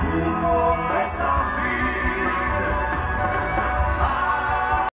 Oh.